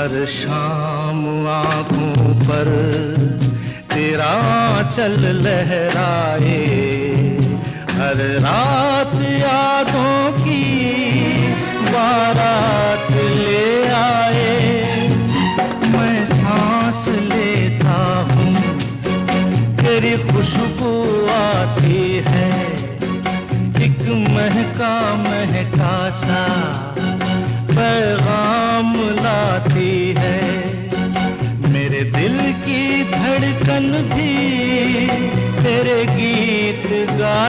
हर शाम आँखों पर, तेरा चल लहराए। हर रात यादों की बारात ले आए। मैं सांस लेता हूँ, तेरी खुशबू आती है। एक महका महका सा साथी है। मेरे दिल की धड़कन भी तेरे गीत गा